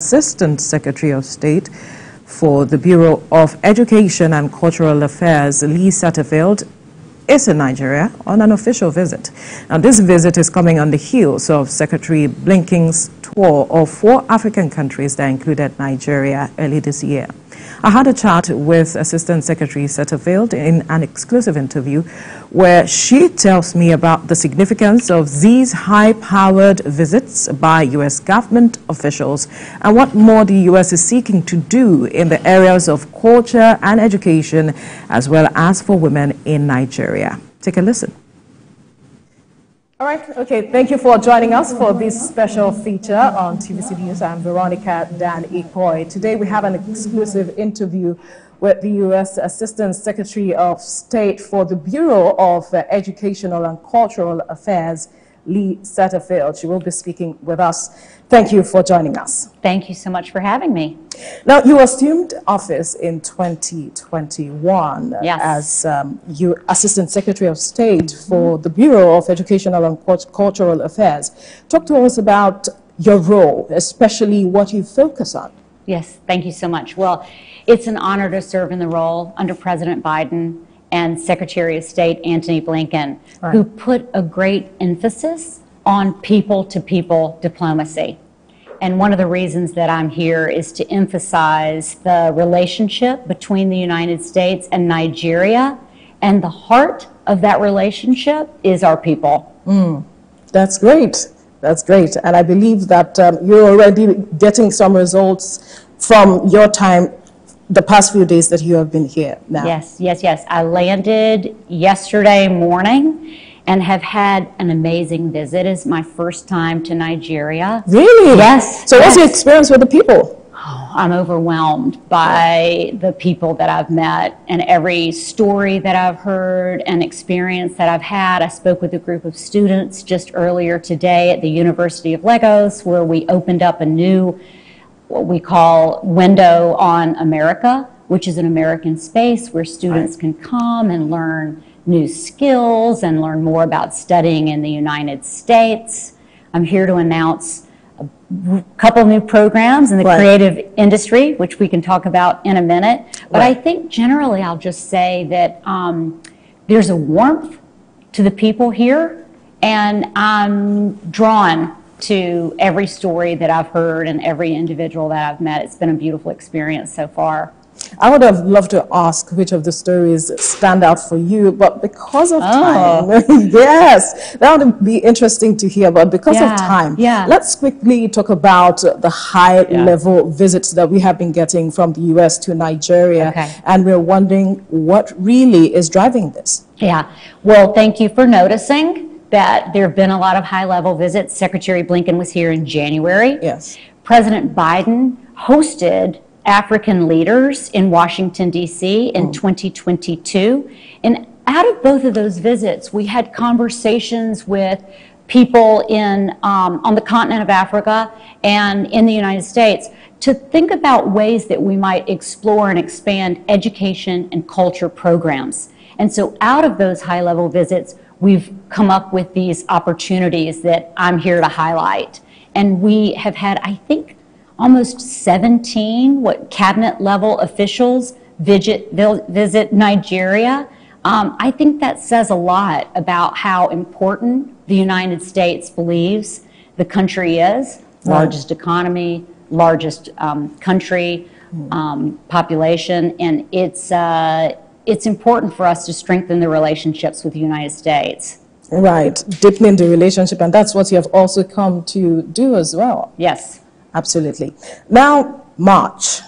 Assistant Secretary of State for the Bureau of Education and Cultural Affairs, Lee Satterfield, is in Nigeria on an official visit. Now, this visit is coming on the heels of Secretary Blinken's tour of four African countries that included Nigeria early this year. I had a chat with Assistant Secretary Satterfield in an exclusive interview where she tells me about the significance of these high-powered visits by U.S. government officials and what more the U.S. is seeking to do in the areas of culture and education as well as for women in Nigeria. Take a listen. All right, okay, thank you for joining us for this special feature on TVC News. I'm Veronica Dan Ikoy. Today we have an exclusive interview with the U.S. Assistant Secretary of State for the Bureau of Educational and Cultural Affairs, Lee Satterfield. She will be speaking with us. Thank you for joining us. Thank you so much for having me. Now, you assumed office in 2021 yes. as um, you Assistant Secretary of State for the Bureau of Educational and Cultural Affairs. Talk to us about your role, especially what you focus on. Yes, thank you so much. Well, it's an honor to serve in the role under President Biden and Secretary of State Antony Blinken, right. who put a great emphasis on people to people diplomacy. And one of the reasons that I'm here is to emphasize the relationship between the United States and Nigeria. And the heart of that relationship is our people. Mm, that's great. That's great. And I believe that um, you're already getting some results from your time the past few days that you have been here now. Yes, yes, yes. I landed yesterday morning and have had an amazing visit. It's my first time to Nigeria. Really? Yes. So yes. what's your experience with the people? Oh, I'm overwhelmed by the people that I've met and every story that I've heard and experience that I've had. I spoke with a group of students just earlier today at the University of Lagos where we opened up a new what we call Window on America, which is an American space where students can come and learn new skills and learn more about studying in the United States. I'm here to announce a couple new programs in the right. creative industry, which we can talk about in a minute. But right. I think generally I'll just say that um, there's a warmth to the people here, and I'm drawn to every story that I've heard and every individual that I've met. It's been a beautiful experience so far. I would have loved to ask which of the stories stand out for you, but because of oh. time, yes, that would be interesting to hear. But because yeah. of time, yeah. let's quickly talk about the high yeah. level visits that we have been getting from the US to Nigeria. Okay. And we're wondering what really is driving this. Yeah. Well, thank you for noticing that there have been a lot of high level visits. Secretary Blinken was here in January. Yes. President Biden hosted African leaders in Washington, D.C. in 2022. And out of both of those visits, we had conversations with people in, um, on the continent of Africa and in the United States to think about ways that we might explore and expand education and culture programs. And so out of those high level visits, we've come up with these opportunities that I'm here to highlight. And we have had, I think, almost 17 what cabinet level officials visit, visit Nigeria. Um, I think that says a lot about how important the United States believes the country is. Largest economy, largest um, country, um, population, and it's uh, it's important for us to strengthen the relationships with the United States. Right, deepening the relationship, and that's what you have also come to do as well. Yes. Absolutely. Now, March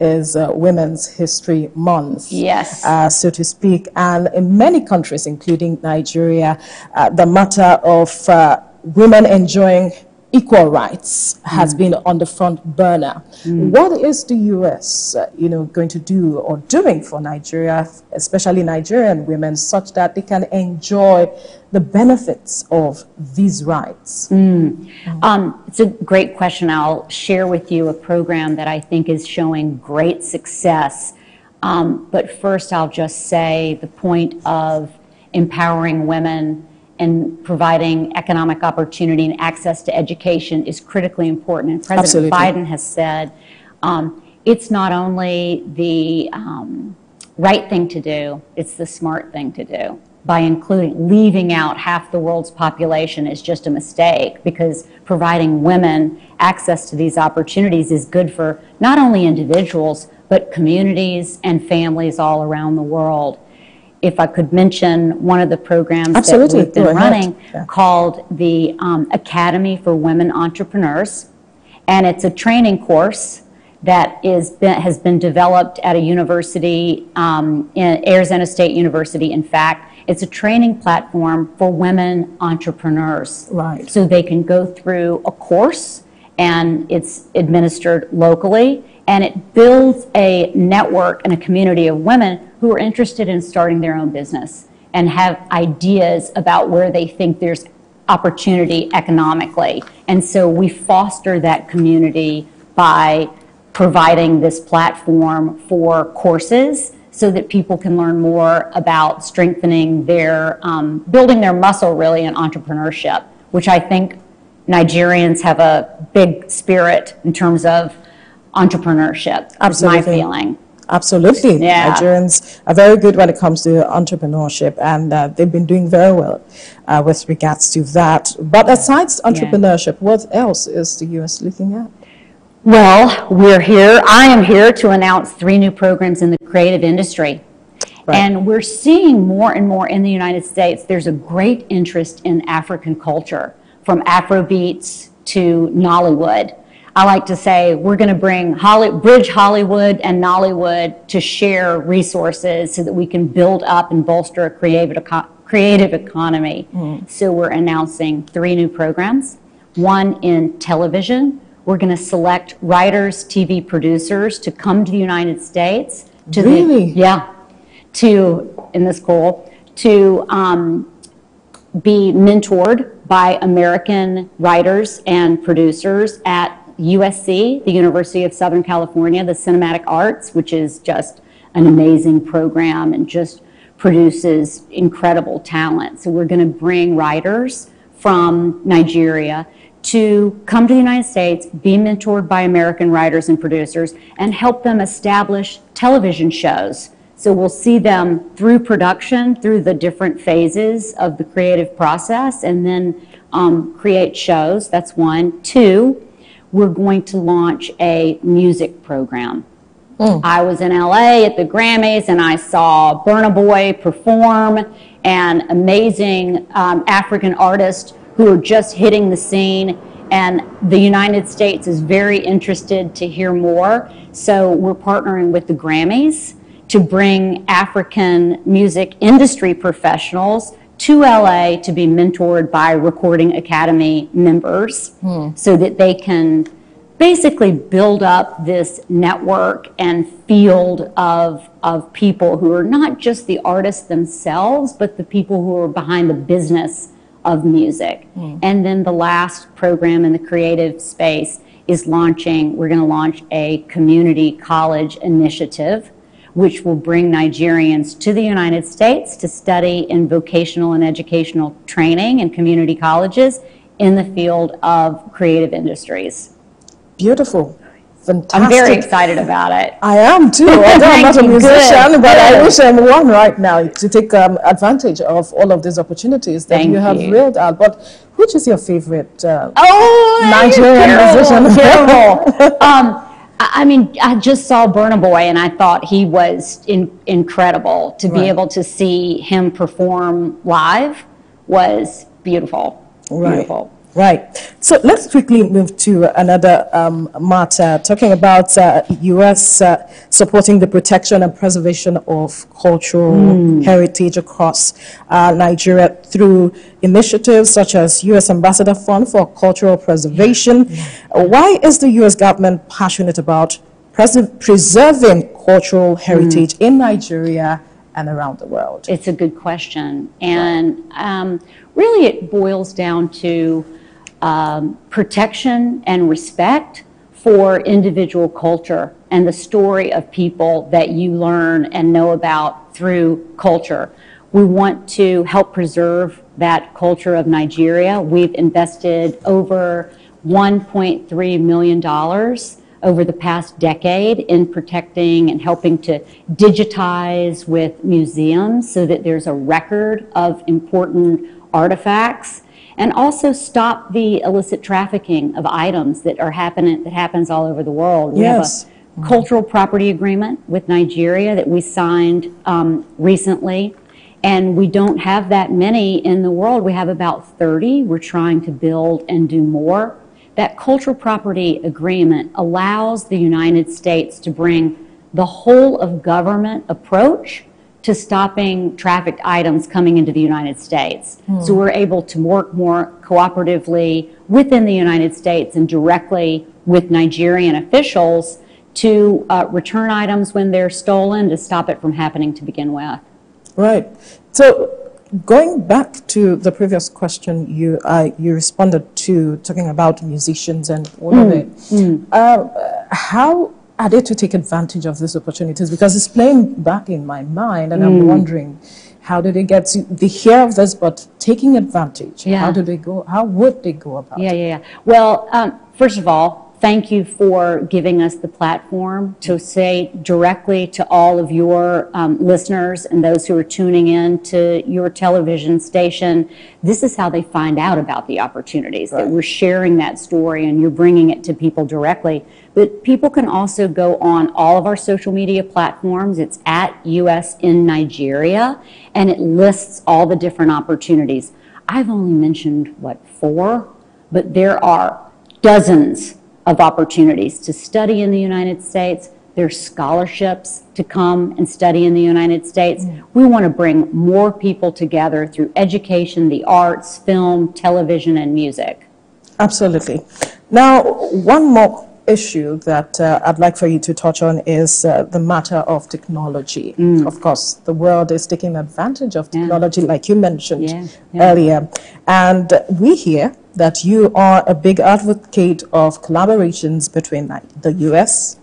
is uh, Women's History Month. Yes. Uh, so to speak. And in many countries, including Nigeria, uh, the matter of uh, women enjoying equal rights has mm. been on the front burner. Mm. What is the U.S. Uh, you know going to do or doing for Nigeria, especially Nigerian women, such that they can enjoy the benefits of these rights? Mm. Um, it's a great question. I'll share with you a program that I think is showing great success. Um, but first, I'll just say the point of empowering women and providing economic opportunity and access to education is critically important. And President Absolutely. Biden has said um, it's not only the um, right thing to do, it's the smart thing to do. By including, leaving out half the world's population is just a mistake because providing women access to these opportunities is good for not only individuals, but communities and families all around the world. If I could mention one of the programs Absolutely. that we've been Go running Yeah. called the um, Academy for Women Entrepreneurs. And it's a training course that is been, has been developed at a university, um, in Arizona State University, in fact. It's a training platform for women entrepreneurs. Right. So they can go through a course and it's administered locally and it builds a network and a community of women who are interested in starting their own business and have ideas about where they think there's opportunity economically. And so we foster that community by providing this platform for courses so that people can learn more about strengthening their, um, building their muscle really in entrepreneurship, which I think Nigerians have a big spirit in terms of entrepreneurship. Is my Absolutely. feeling. Absolutely. Yeah. Nigerians are very good when it comes to entrepreneurship, and uh, they've been doing very well uh, with regards to that. But aside entrepreneurship, what else is the U.S. looking at? Well, we're here, I am here to announce three new programs in the creative industry. Right. And we're seeing more and more in the United States, there's a great interest in African culture, from Afrobeats to Nollywood. I like to say we're going to bring Holly, bridge Hollywood and Nollywood to share resources so that we can build up and bolster a creative, eco- creative economy. So we're announcing three new programs. One in television. We're going to select writers, TV producers to come to the United States. To the- Really? yeah. To, in this cool, to um, be mentored by American writers and producers at USC, the University of Southern California, the Cinematic Arts, which is just an amazing program and just produces incredible talent. So we're going to bring writers from Nigeria to come to the United States, be mentored by American writers and producers, and help them establish television shows. So we'll see them through production, through the different phases of the creative process, and then um, create shows. That's one. Two, we're going to launch a music program. I was in LA at the Grammys and I saw Burna Boy perform and amazing um, African artists who are just hitting the scene. And the United States is very interested to hear more. So we're partnering with the Grammys to bring African music industry professionals to LA to be mentored by Recording Academy members hmm. so that they can basically build up this network and field of, of people who are not just the artists themselves, but the people who are behind the business of music. Hmm. And then the last program in the creative space is launching, we're going to launch a community college initiative, which will bring Nigerians to the United States to study in vocational and educational training in community colleges in the field of creative industries. Beautiful. Fantastic. I'm very excited about it. I am too. Although I'm not a musician, Good. but I Good. wish I'm one right now to take um, advantage of all of these opportunities that Thank you have you. reeled out. But which is your favorite? Uh, Oh, Nigerian musician. terrible. um, I mean, I just saw Burna Boy, and I thought he was in, incredible. To be able to see him perform live was beautiful. Right. Beautiful. Right. So let's quickly move to another um, matter, talking about uh, U.S. Uh, supporting the protection and preservation of cultural Hmm. heritage across uh, Nigeria through initiatives such as U.S. Ambassador Fund for Cultural Preservation. Why is the U.S. government passionate about pres- preserving cultural heritage Hmm. in Nigeria and around the world? It's a good question. And um, really, it boils down to um, protection and respect for individual culture and the story of people that you learn and know about through culture. We want to help preserve that culture of Nigeria. We've invested over $1.3 million over the past decade in protecting and helping to digitize with museums so that there's a record of important artifacts and also stop the illicit trafficking of items that are happening that happens all over the world. We yes. have a cultural property agreement with Nigeria that we signed um, recently. And we don't have that many in the world. We have about 30. We're trying to build and do more. That cultural property agreement allows the United States to bring the whole of government approach to stopping trafficked items coming into the United States. Hmm. So we're able to work more cooperatively within the United States and directly with Nigerian officials to uh, return items when they're stolen to stop it from happening to begin with. Right. So going back to the previous question you uh, you responded to talking about musicians and all mm. of it. Mm. Uh, how are they to take advantage of these opportunities? Because it's playing back in my mind, and mm. I'm wondering. How do they get to they hear of this, but taking advantage? Yeah. How do they go? How would they go about yeah, it? Yeah, yeah, Well, um, first of all, thank you for giving us the platform to say directly to all of your um, listeners and those who are tuning in to your television station. This is how they find out about the opportunities right. that we're sharing that story and you're bringing it to people directly. But people can also go on all of our social media platforms. It's at US in Nigeria and it lists all the different opportunities. I've only mentioned what four, but there are dozens of opportunities to study in the United States. There's scholarships to come and study in the United States. Mm. We want to bring more people together through education, the arts, film, television, and music. Absolutely. Now, one more issue that uh, I'd like for you to touch on is uh, the matter of technology. Mm. Of course, the world is taking advantage of technology, yeah. like you mentioned yeah. Yeah. earlier. And we hear that you are a big advocate of collaborations between the US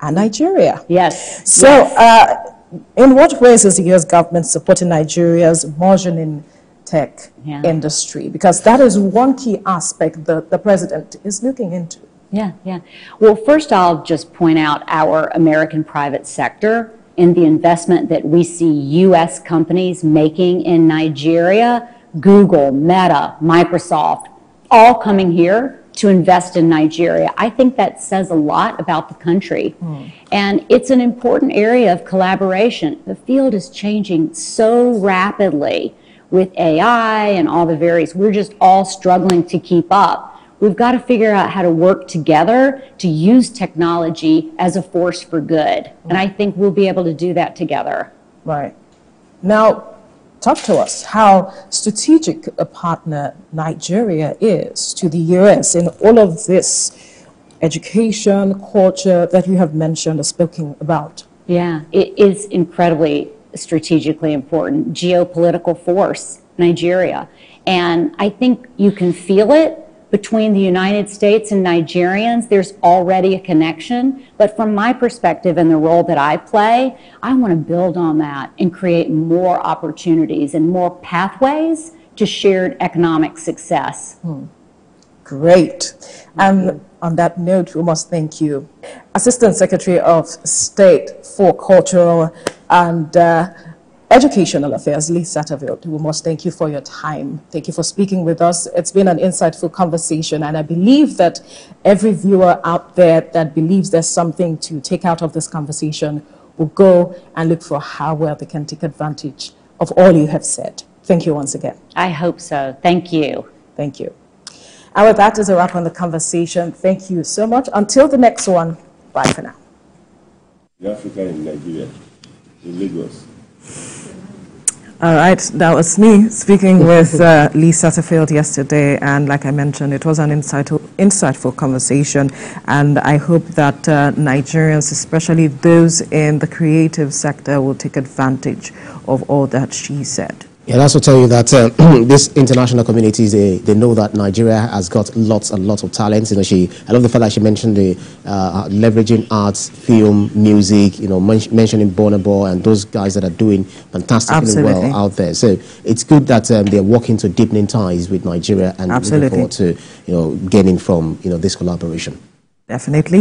and Nigeria. Yes. So, yes. Uh, in what ways is the US government supporting Nigeria's burgeoning tech industry? Because that is one key aspect that the president is looking into. Yeah, yeah. Well, first, I'll just point out our American private sector in the investment that we see U.S. companies making in Nigeria. Google, Meta, Microsoft, all coming here to invest in Nigeria. I think that says a lot about the country. Mm. And it's an important area of collaboration. The field is changing so rapidly with AI and all the various, we're just all struggling to keep up. We've got to figure out how to work together to use technology as a force for good. And I think we'll be able to do that together. Right. Now, talk to us how strategic a partner Nigeria is to the US in all of this education, culture that you have mentioned or spoken about. Yeah, it is incredibly strategically important. Geopolitical force, Nigeria. And I think you can feel it between the United States and Nigerians, there's already a connection. But from my perspective and the role that I play, I want to build on that and create more opportunities and more pathways to shared economic success. Hmm. Great. And on that note, we must thank you, Assistant Secretary of State for Cultural and uh, Educational Affairs, Lee Satterfield, we must thank you for your time. Thank you for speaking with us. It's been an insightful conversation, and I believe that every viewer out there that believes there's something to take out of this conversation will go and look for how well they can take advantage of all you have said. Thank you once again. I hope so. Thank you. Thank you. And with that is a wrap on the conversation. Thank you so much. Until the next one, bye for now. Africa in Nigeria, in Lagos. All right, that was me speaking with uh, Lee Satterfield yesterday, and like I mentioned, it was an insightful, insightful conversation, and I hope that uh, Nigerians, especially those in the creative sector, will take advantage of all that she said. Yeah, that's to tell you that uh, this international community, they, they know that Nigeria has got lots and lots of talents. You know, she I love the fact that she mentioned the uh, leveraging arts, film, music. You know, men mentioning Burna Boy and those guys that are doing fantastically Absolutely. well out there. So it's good that um, they're working to deepening ties with Nigeria and looking forward to you know gaining from you know this collaboration. Definitely.